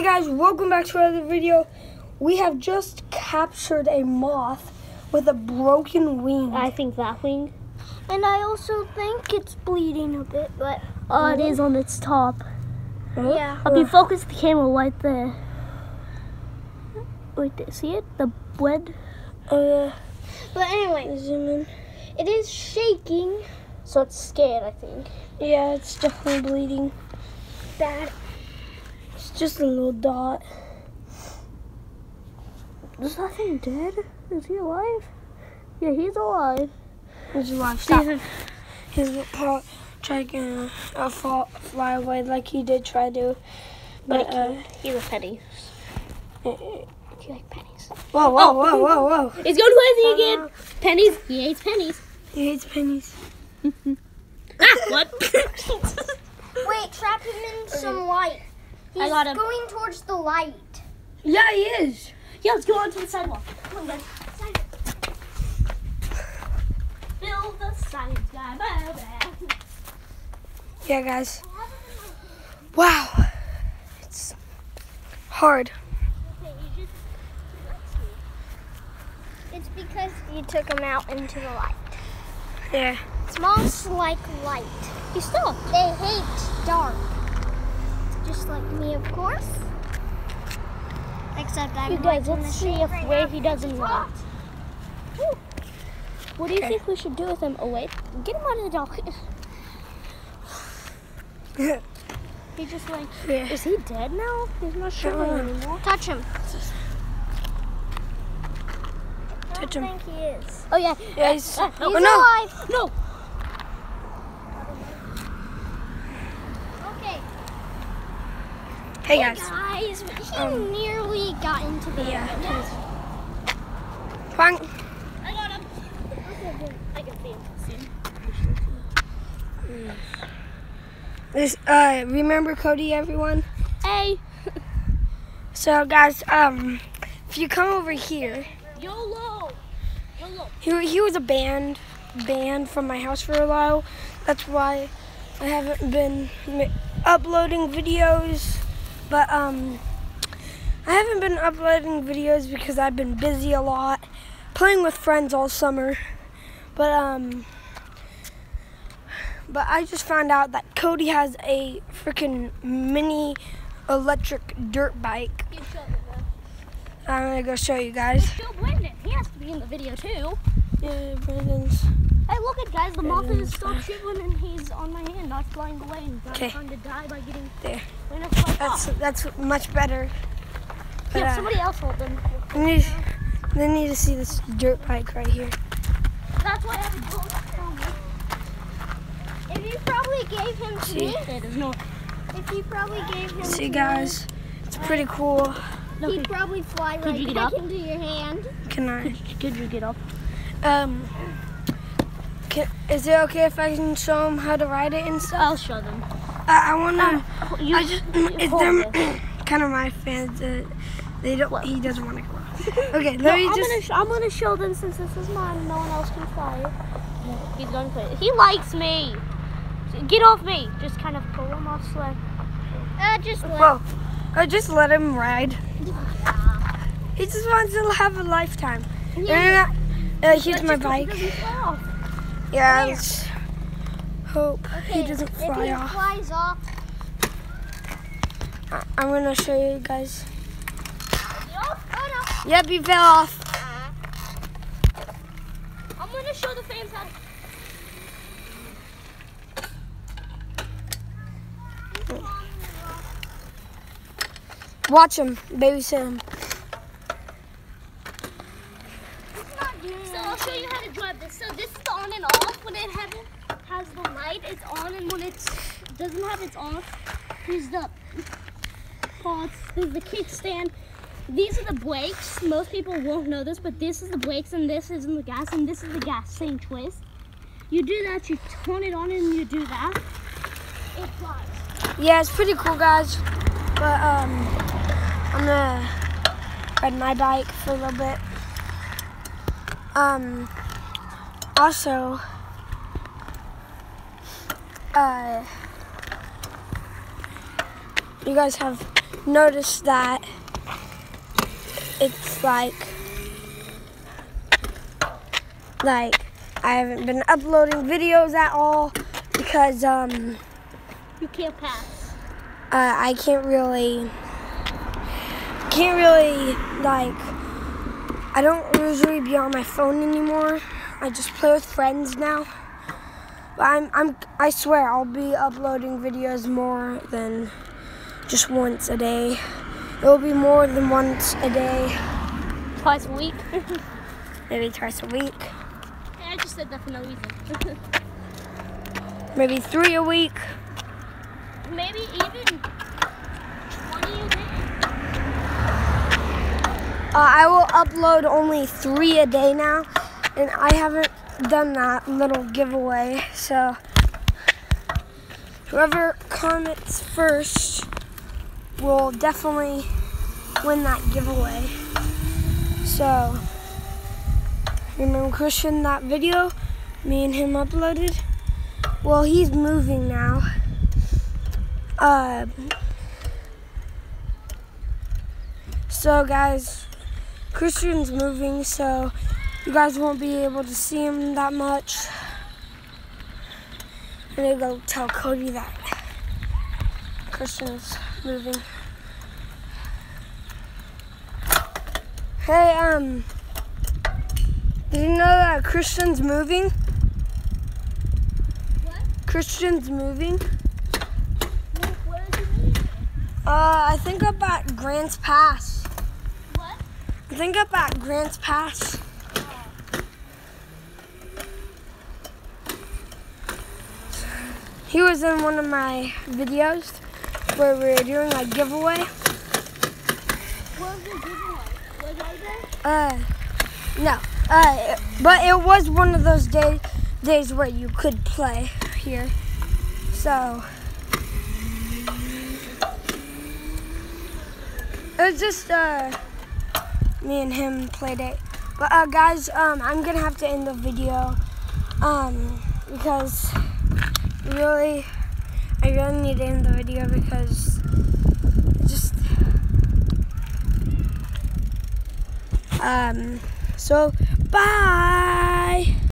Hey guys, welcome back to another video. We have just captured a moth with a broken wing. I think that wing. And I also think it's bleeding a bit, but Oh, it is on its top. yeah. If you focus the camera right there. Wait, there, see it? The blood. Oh yeah, But anyway, zoom in. it is shaking So it's scared, I think. Yeah, it's definitely bleeding. bad. It's just a little dot. Is that thing dead? Is he alive? Yeah, he's alive. It's alive. Stop. Steven, he's pro- trying to uh, fall, fly away like he did try to. But But, uh, he's a penny. whoa, Do you like pennies? whoa, whoa, whoa, whoa. Whoa. He's going crazy again. Pennies. He hates pennies. He hates pennies. ah, what? Wait, trap him in some light. He's I got him. going towards the light. Yeah, he is. yeah, let's go onto the sidewalk. Come on, guys. Bill the science guy. Blah, blah. Yeah, guys. Wow. It's hard. It's because you took him out into the light. Yeah. Moths like light. He's still. They hate dark. Just like me, of course. Except I'm You guys, let's see if right where now. he doesn't want. What do you Okay. think we should do with him? Oh wait, get him out of the dock. He just like, yeah. is he dead now? He's not showing Uh-uh. anymore. Touch him. I Touch don't him. think he is. Oh yeah, Yeah, he's, Uh, oh, no. alive. no. Okay. Hey, guys. Guys, he Um, nearly got into the Yeah. air. I got him. I can see him. See him. This, uh, remember Cody, everyone? Hey, So, guys, um, if you come over here, YOLO. YOLO. he, he was a band, banned from my house for a while. That's why I haven't been uploading videos. But, um, I haven't been uploading videos because I've been busy a lot, playing with friends all summer. But, um, but I just found out that Cody has a freaking mini electric dirt bike. You show him. I'm gonna go show you guys. He has to be in the video too. Yeah, Brandon's. Hey, look at guys. The moth is still shivering and he's on my hand, not flying away and not Okay. trying to die by getting. There. When it's like, That's oh. that's much better. But, Yeah, uh, somebody else hold them. I need, they need to see this dirt bike right here. That's why I have a gold If you probably gave him to See. me, There's no. if you probably gave him See, to guys, it's pretty cool. no could, he'd probably fly Could right you get back up? into your hand. Can I? could, could you get up? Um. Can, is it okay if I can show them how to ride it and stuff? I'll show them. I, I wanna. You, I just. It's them. kind of my fans. Uh, they don't. He doesn't want to go. Okay, No, let me I'm just. gonna sh- I'm gonna show them since this is mine. No one else can fly it. He's going to play it. He likes me. Get off me. Just kind of pull him off sled. Uh, just let Whoa. I just let him ride. He just wants to have a lifetime. Yeah. Uh, here's my just hope bike. Yeah, let's hope he doesn't fly he off. flies off, I'm gonna show you guys. Yep, he fell off. I'm gonna show the fans how. to- Watch him, babysit him. So I'll show you how to drive this. So this is on and off. When it have, has the light, it's on, and when it doesn't have its off, here's the pods. Here's the kickstand. These are the brakes. Most people won't know this, but this is the brakes, and this is the gas, and this is the gas. Same twist. You do that, you turn it on, and you do that. It flies. Yeah, it's pretty cool, guys. But um, I'm gonna ride my bike for a little bit. Um, also, uh, you guys have noticed that it's like like I haven't been uploading videos at all because um You can't pass. uh, I can't really can't really like I don't usually be on my phone anymore. I just play with friends now. But I'm I'm I swear I'll be uploading videos more than just once a day. It will be more than once a day, Twice a week. maybe twice a week, I just said that for no reason. maybe three a week. Maybe even 20 a day. Uh, I will upload only three a day now, and I haven't done that little giveaway. So, whoever comments first will definitely win that giveaway. So, remember Christian that video me and him uploaded? Well, he's moving now. Uh, so, guys. Christian's moving, so you guys won't be able to see him that much. I'm gonna go tell Cody that Christian's moving. Hey, um, did you know that Christian's moving? What? Christian's moving. Where is he? Uh, I think up at Grants Pass. What? I think up at Grants Pass. He was in one of my videos where we were doing a giveaway. Where's the giveaway? Was I there? Uh, no. Uh, but it was one of those day, days where you could play here. So it was just uh, me and him played it. But uh, guys, um, I'm gonna have to end the video um, because really, I really need to end the video because just um. So bye.